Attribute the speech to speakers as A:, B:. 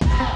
A: compliment.